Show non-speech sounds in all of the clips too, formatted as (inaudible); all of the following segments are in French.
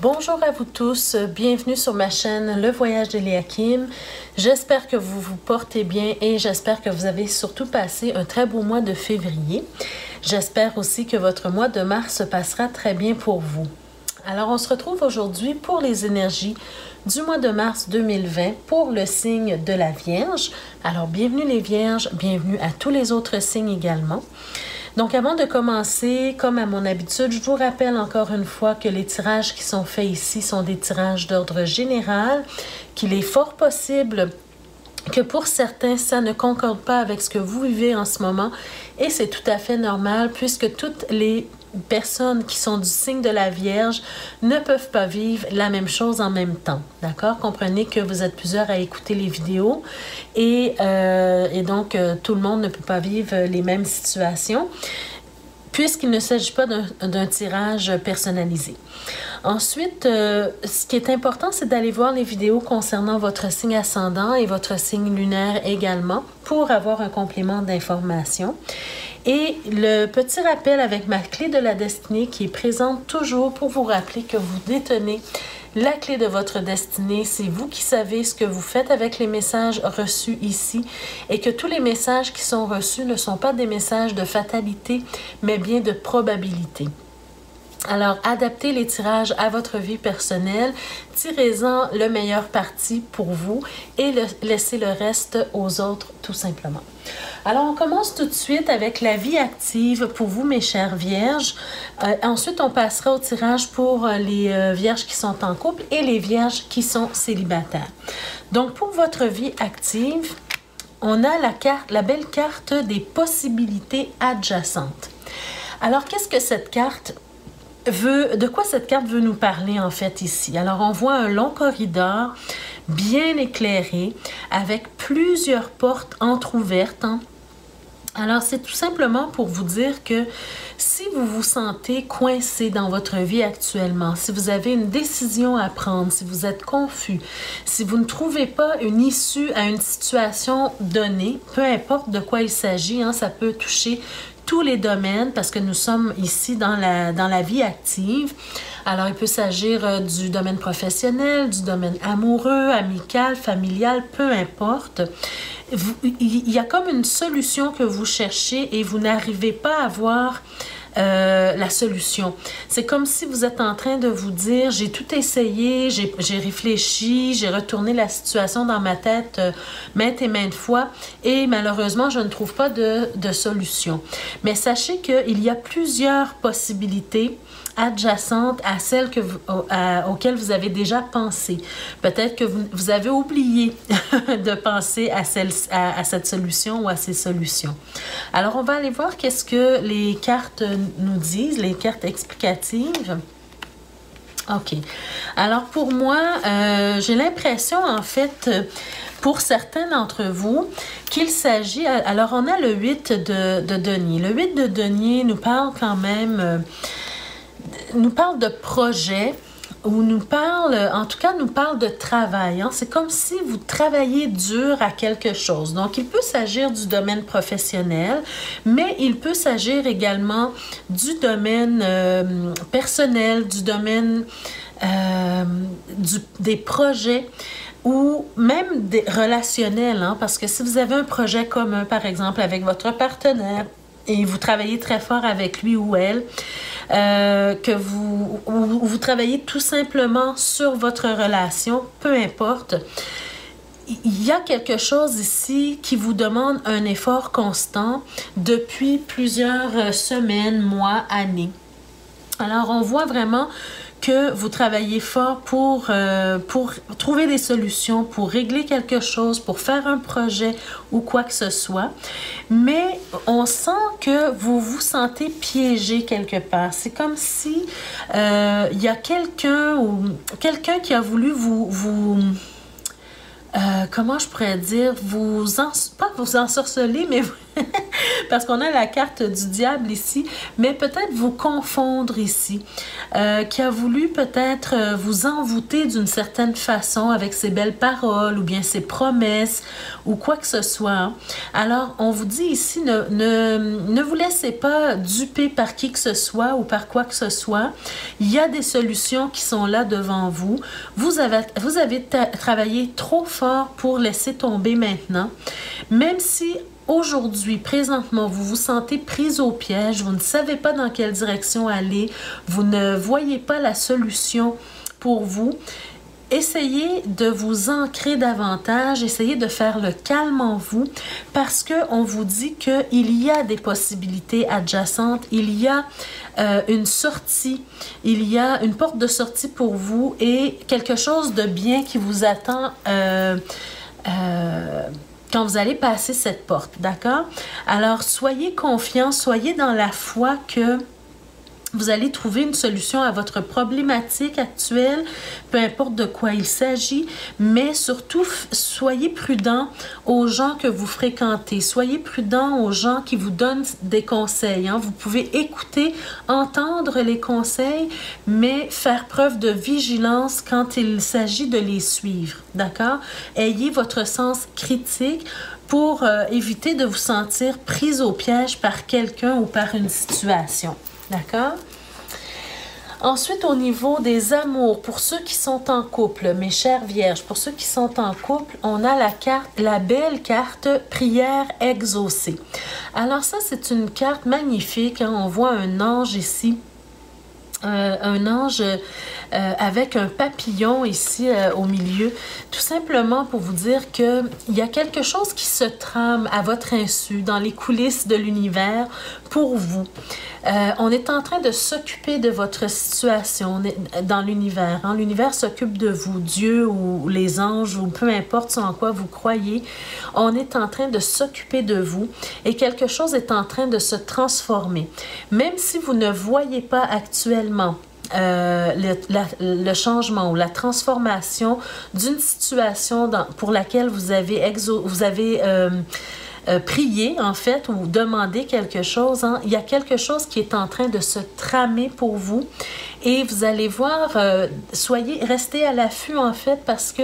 Bonjour à vous tous, bienvenue sur ma chaîne Le Voyage d'Eliakim. J'espère que vous vous portez bien et j'espère que vous avez surtout passé un très beau mois de février. J'espère aussi que votre mois de mars se passera très bien pour vous. Alors on se retrouve aujourd'hui pour les énergies du mois de mars 2020 pour le signe de la Vierge. Alors bienvenue les Vierges, bienvenue à tous les autres signes également. Donc, avant de commencer, comme à mon habitude, je vous rappelle encore une fois que les tirages qui sont faits ici sont des tirages d'ordre général, qu'il est fort possible que pour certains, ça ne concorde pas avec ce que vous vivez en ce moment. Et c'est tout à fait normal puisque toutes les personnes qui sont du signe de la Vierge ne peuvent pas vivre la même chose en même temps. D'accord? Comprenez que vous êtes plusieurs à écouter les vidéos et, euh, donc euh, tout le monde ne peut pas vivre les mêmes situations puisqu'il ne s'agit pas d'un tirage personnalisé. Ensuite, euh, ce qui est important, c'est d'aller voir les vidéos concernant votre signe ascendant et votre signe lunaire également pour avoir un complément d'information. Et le petit rappel avec ma clé de la destinée qui est présente toujours pour vous rappeler que vous détenez la clé de votre destinée. C'est vous qui savez ce que vous faites avec les messages reçus ici et que tous les messages qui sont reçus ne sont pas des messages de fatalité, mais bien de probabilité. Alors, adaptez les tirages à votre vie personnelle, tirez-en le meilleur parti pour vous et laissez le reste aux autres tout simplement. Alors, on commence tout de suite avec la vie active pour vous, mes chères vierges. Euh, ensuite, on passera au tirage pour euh, les euh, vierges qui sont en couple et les vierges qui sont célibataires. Donc, pour votre vie active, on a la, carte, la belle carte des possibilités adjacentes. Alors, qu'est-ce que cette carte veut, de quoi cette carte veut nous parler en fait ici? Alors, on voit un long corridor bien éclairé avec plusieurs portes entrouvertes. Hein. Alors, c'est tout simplement pour vous dire que si vous vous sentez coincé dans votre vie actuellement, si vous avez une décision à prendre, si vous êtes confus, si vous ne trouvez pas une issue à une situation donnée, peu importe de quoi il s'agit, hein, ça peut toucher tous les domaines parce que nous sommes ici dans la, dans la vie active. Alors, il peut s'agir euh, du domaine professionnel, du domaine amoureux, amical, familial, peu importe. Il y a comme une solution que vous cherchez et vous n'arrivez pas à voir euh, la solution. C'est comme si vous êtes en train de vous dire, j'ai tout essayé, j'ai réfléchi, j'ai retourné la situation dans ma tête euh, maintes et maintes fois et malheureusement, je ne trouve pas de, de solution. Mais sachez qu'il y a plusieurs possibilités adjacentes à celles que vous, auxquelles vous avez déjà pensé. Peut-être que vous, vous, avez oublié (laughs) de penser à, celle, à, cette solution ou à ces solutions. Alors, on va aller voir qu'est-ce que les cartes nous disent, les cartes explicatives. OK. Alors, pour moi, euh, j'ai l'impression, en fait, pour certains d'entre vous, qu'il s'agit... Alors, on a le 8 de, de denier. Le 8 de denier nous parle quand même... Nous parle de projet ou nous parle, en tout cas, nous parle de travail. Hein. C'est comme si vous travaillez dur à quelque chose. Donc, il peut s'agir du domaine professionnel, mais il peut s'agir également du domaine euh, personnel, du domaine euh, des projets ou même des relationnels, hein, parce que si vous avez un projet commun, par exemple, avec votre partenaire, et vous travaillez très fort avec lui ou elle, euh, que vous, vous travaillez tout simplement sur votre relation, peu importe. Il y a quelque chose ici qui vous demande un effort constant depuis plusieurs semaines, mois, années. Alors, on voit vraiment que vous travaillez fort pour, euh, pour trouver des solutions, pour régler quelque chose, pour faire un projet ou quoi que ce soit. Mais on sent que vous vous sentez piégé quelque part. C'est comme si euh, il y a quelqu'un ou quelqu'un qui a voulu vous, vous euh, comment je pourrais dire, vous en, pas vous ensorceler, mais (laughs) parce qu'on a la carte du diable ici, mais peut-être vous confondre ici, euh, qui a voulu peut-être euh, vous envoûter d'une certaine façon avec ses belles paroles ou bien ses promesses ou quoi que ce soit. Hein. Alors, on vous dit ici, ne, vous laissez pas duper par qui que ce soit ou par quoi que ce soit. Il y a des solutions qui sont là devant vous. Vous avez travaillé trop fort pour laisser tomber maintenant. Même si aujourd'hui, présentement, vous vous sentez prise au piège, vous ne savez pas dans quelle direction aller, vous ne voyez pas la solution pour vous, essayez de vous ancrer davantage, essayez de faire le calme en vous parce qu'on vous dit qu'il y a des possibilités adjacentes, il y a euh, une sortie, il y a une porte de sortie pour vous et quelque chose de bien qui vous attend. Euh, euh, quand vous allez passer cette porte, d'accord? Alors, soyez confiants, soyez dans la foi que vous allez trouver une solution à votre problématique actuelle, peu importe de quoi il s'agit, mais surtout, soyez prudent aux gens que vous fréquentez. Soyez prudent aux gens qui vous donnent des conseils. Hein. Vous pouvez écouter, entendre les conseils, mais faire preuve de vigilance quand il s'agit de les suivre. D'accord? Ayez votre sens critique pour euh, éviter de vous sentir prise au piège par quelqu'un ou par une situation. D'accord? Ensuite, au niveau des amours, pour ceux qui sont en couple, mes chères vierges, pour ceux qui sont en couple, on a la carte, la belle carte prière exaucée. Alors ça, c'est une carte magnifique. Hein. On voit un ange ici euh, un ange euh, avec un papillon ici euh, au milieu, tout simplement pour vous dire qu'il y a quelque chose qui se trame à votre insu dans les coulisses de l'univers pour vous. on est en train de s'occuper de votre situation dans l'univers. Hein. L'univers s'occupe de vous, Dieu ou les anges ou peu importe en quoi vous croyez. On est en train de s'occuper de vous et quelque chose est en train de se transformer. Même si vous ne voyez pas actuellement euh, le, changement ou la transformation d'une situation pour laquelle vous avez, exo, vous avez euh, euh, prié, en fait, ou demandé quelque chose. Hein. Il y a quelque chose qui est en train de se tramer pour vous et vous allez voir, euh, soyez, restez à l'affût en fait parce que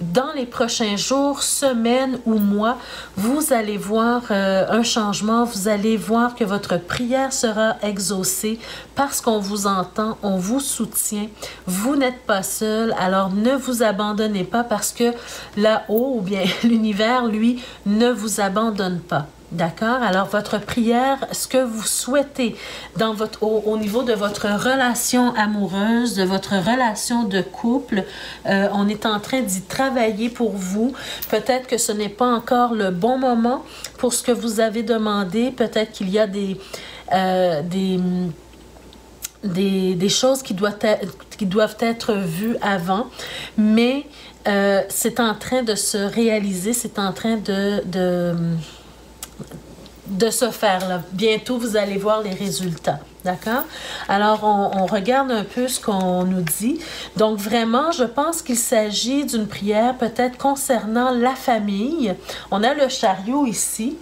dans les prochains jours, semaines ou mois, vous allez voir euh, un changement. Vous allez voir que votre prière sera exaucée parce qu'on vous entend, on vous soutient. Vous n'êtes pas seul, alors ne vous abandonnez pas parce que là-haut ou bien (laughs) l'univers, lui, ne vous abandonne pas. D'accord? Alors, votre prière, ce que vous souhaitez dans votre, au, niveau de votre relation amoureuse, de votre relation de couple, euh, on est en train d'y travailler pour vous. Peut-être que ce n'est pas encore le bon moment pour ce que vous avez demandé. Peut-être qu'il y a des, euh, des, choses qui doivent, être, qui doivent être vues avant. Mais euh, c'est en train de se réaliser, c'est en train de de se faire. Là. Bientôt, vous allez voir les résultats. D'accord? Alors, on, regarde un peu ce qu'on nous dit. Donc, vraiment, je pense qu'il s'agit d'une prière peut-être concernant la famille. On a le chariot ici.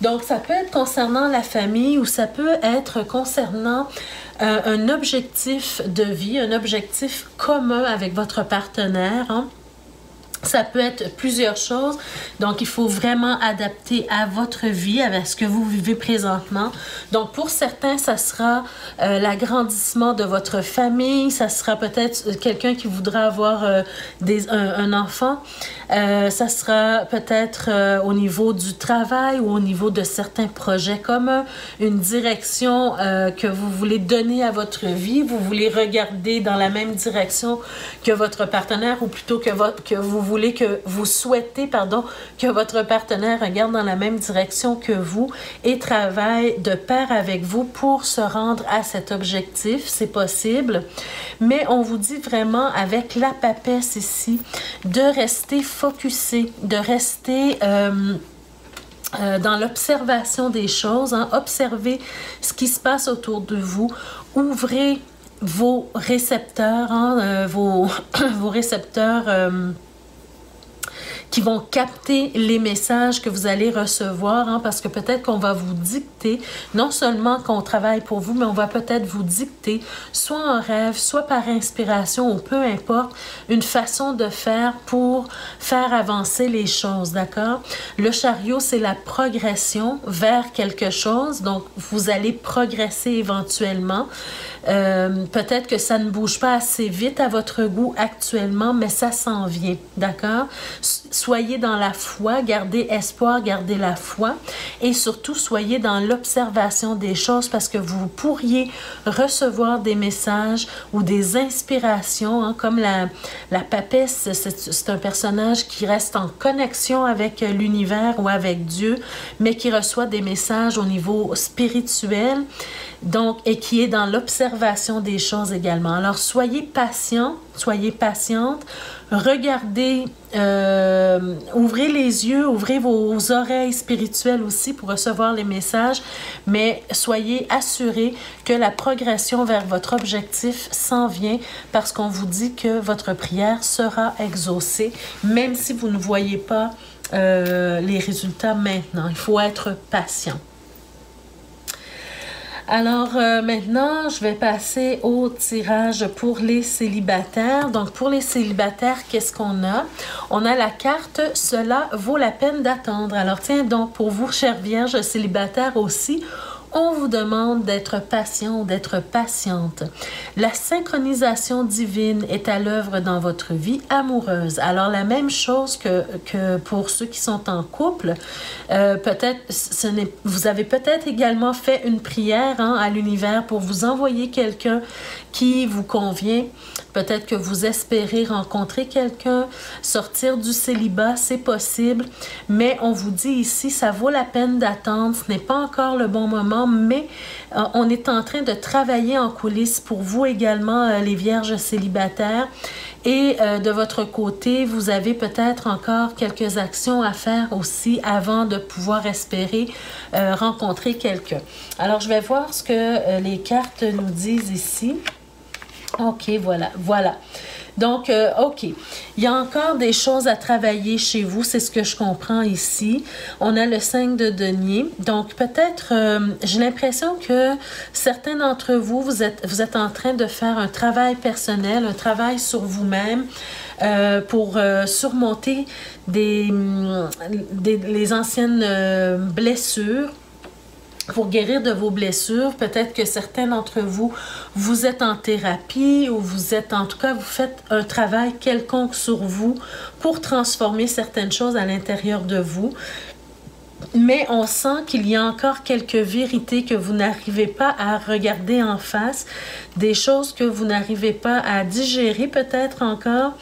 Donc, ça peut être concernant la famille ou ça peut être concernant euh, un objectif de vie, un objectif commun avec votre partenaire. Hein? Ça peut être plusieurs choses. Donc, il faut vraiment adapter à votre vie, avec ce que vous vivez présentement. Donc, pour certains, ça sera euh, l'agrandissement de votre famille. Ça sera peut-être quelqu'un qui voudra avoir euh, des, un, enfant. Euh, ça sera peut-être au niveau du travail ou au niveau de certains projets communs. Une direction que vous voulez donner à votre vie. Vous voulez regarder dans la même direction que votre partenaire ou plutôt que, que vous voulez que vous souhaitez, pardon, que votre partenaire regarde dans la même direction que vous et travaille de pair avec vous pour se rendre à cet objectif. C'est possible. Mais on vous dit vraiment avec la papesse ici de rester focusé, de rester... Euh, euh, dans l'observation des choses, hein, observez ce qui se passe autour de vous, ouvrez vos récepteurs, hein, euh, vos, (coughs) vos récepteurs qui vont capter les messages que vous allez recevoir, hein, parce que peut-être qu'on va vous dicter non seulement qu'on travaille pour vous, mais on va peut-être vous dicter, soit en rêve, soit par inspiration, ou peu importe, une façon de faire pour faire avancer les choses, d'accord? Le chariot, c'est la progression vers quelque chose, donc vous allez progresser éventuellement. Euh, peut-être que ça ne bouge pas assez vite à votre goût actuellement, mais ça s'en vient, d'accord? Soyez dans la foi, gardez espoir, gardez la foi et surtout soyez dans l'observation des choses parce que vous pourriez recevoir des messages ou des inspirations, hein, comme la, la papesse, c'est un personnage qui reste en connexion avec l'univers ou avec Dieu, mais qui reçoit des messages au niveau spirituel donc, et qui est dans l'observation des choses également. Alors, soyez patient, soyez patiente, regardez, euh, ouvrez les yeux, ouvrez vos oreilles spirituelles aussi pour recevoir les messages, mais soyez assurés que la progression vers votre objectif s'en vient parce qu'on vous dit que votre prière sera exaucée, même si vous ne voyez pas euh, les résultats maintenant. Il faut être patient. Alors euh, maintenant, je vais passer au tirage pour les célibataires. Donc pour les célibataires, qu'est-ce qu'on a? On a la carte « Cela vaut la peine d'attendre ». Alors tiens donc, pour vous, chers vierges célibataires aussi, on vous demande d'être patient, d'être patiente. La synchronisation divine est à l'œuvre dans votre vie amoureuse. Alors la même chose que, pour ceux qui sont en couple, euh, peut-être vous avez peut-être également fait une prière hein, à l'univers pour vous envoyer quelqu'un qui vous convient. Peut-être que vous espérez rencontrer quelqu'un, sortir du célibat, c'est possible. Mais on vous dit ici, ça vaut la peine d'attendre. Ce n'est pas encore le bon moment, mais euh, on est en train de travailler en coulisses pour vous également, euh, les vierges célibataires. Et euh, de votre côté, vous avez peut-être encore quelques actions à faire aussi avant de pouvoir espérer rencontrer quelqu'un. Alors, je vais voir ce que les cartes nous disent ici. OK, voilà, voilà. Donc, euh, OK. Il y a encore des choses à travailler chez vous, c'est ce que je comprends ici. On a le 5 de denier. Donc, peut-être, euh, j'ai l'impression que certains d'entre vous, vous êtes, vous êtes en train de faire un travail personnel, un travail sur vous-même. Euh, pour surmonter des, des, les anciennes blessures pour guérir de vos blessures. Peut-être que certains d'entre vous, vous êtes en thérapie ou vous êtes, en tout cas, vous faites un travail quelconque sur vous pour transformer certaines choses à l'intérieur de vous. Mais on sent qu'il y a encore quelques vérités que vous n'arrivez pas à regarder en face, des choses que vous n'arrivez pas à digérer peut-être encore.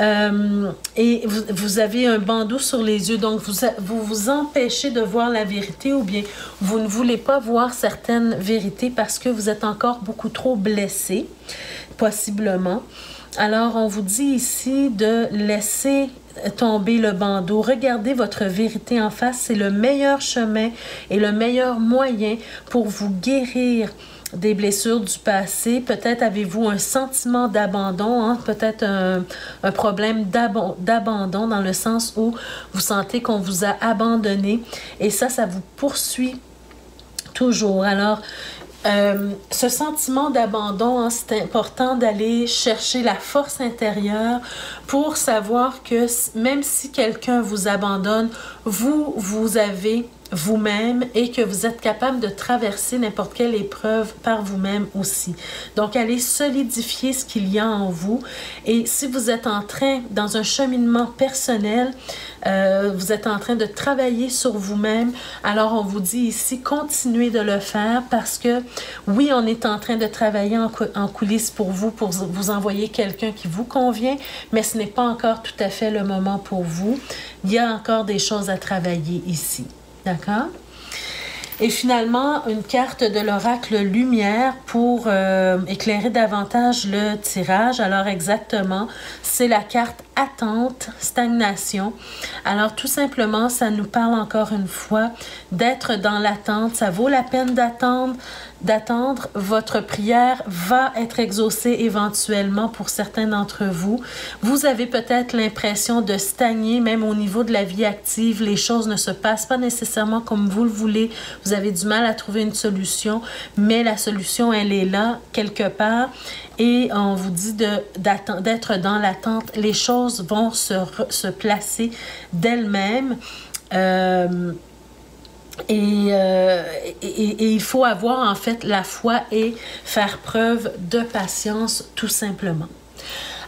Euh, et vous, avez un bandeau sur les yeux, donc vous, vous vous empêchez de voir la vérité ou bien vous ne voulez pas voir certaines vérités parce que vous êtes encore beaucoup trop blessé, possiblement. Alors, on vous dit ici de laisser tomber le bandeau. Regardez votre vérité en face. C'est le meilleur chemin et le meilleur moyen pour vous guérir des blessures du passé. Peut-être avez-vous un sentiment d'abandon, hein? peut-être un, problème d'abandon dans le sens où vous sentez qu'on vous a abandonné et ça, ça vous poursuit toujours. Alors, euh, ce sentiment d'abandon, hein, c'est important d'aller chercher la force intérieure pour savoir que même si quelqu'un vous abandonne, vous, vous avez vous-même et que vous êtes capable de traverser n'importe quelle épreuve par vous-même aussi. Donc, allez solidifier ce qu'il y a en vous. Et si vous êtes en train, dans un cheminement personnel, euh, vous êtes en train de travailler sur vous-même, alors on vous dit ici, continuez de le faire parce que oui, on est en train de travailler en, en coulisses pour vous, pour vous envoyer quelqu'un qui vous convient, mais ce n'est pas encore tout à fait le moment pour vous. Il y a encore des choses à travailler ici. D'accord? Et finalement, une carte de l'oracle lumière pour euh, éclairer davantage le tirage. Alors exactement, c'est la carte attente, stagnation. Alors tout simplement, ça nous parle encore une fois d'être dans l'attente. Ça vaut la peine d'attendre, d'attendre. Votre prière va être exaucée éventuellement pour certains d'entre vous. Vous avez peut-être l'impression de stagner, même au niveau de la vie active. Les choses ne se passent pas nécessairement comme vous le voulez. Vous avez du mal à trouver une solution, mais la solution, elle est là quelque part et on vous dit d'être dans l'attente. Les choses vont se, se placer d'elles-mêmes. Euh, euh, et, et, il faut avoir en fait la foi et faire preuve de patience tout simplement.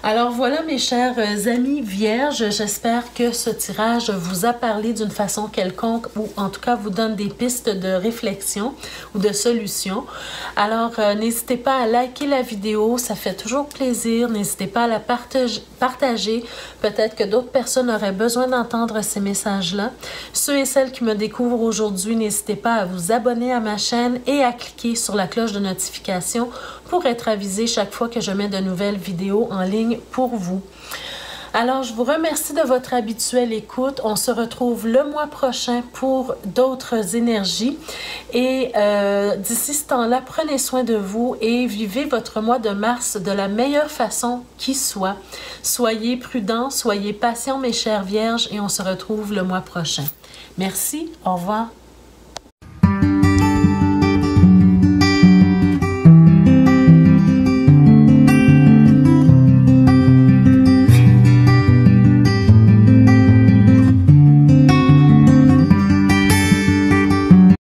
Alors voilà mes chers euh, amis vierges, j'espère que ce tirage vous a parlé d'une façon quelconque ou en tout cas vous donne des pistes de réflexion ou de solution. Alors euh, n'hésitez pas à liker la vidéo, ça fait toujours plaisir. N'hésitez pas à la partager. Peut-être que d'autres personnes auraient besoin d'entendre ces messages-là. Ceux et celles qui me découvrent aujourd'hui, n'hésitez pas à vous abonner à ma chaîne et à cliquer sur la cloche de notification pour être avisé chaque fois que je mets de nouvelles vidéos en ligne pour vous. Alors, je vous remercie de votre habituelle écoute. On se retrouve le mois prochain pour d'autres énergies. Et euh, d'ici ce temps-là, prenez soin de vous et vivez votre mois de mars de la meilleure façon qui soit. Soyez prudents, soyez patients, mes chères vierges, et on se retrouve le mois prochain. Merci, au revoir.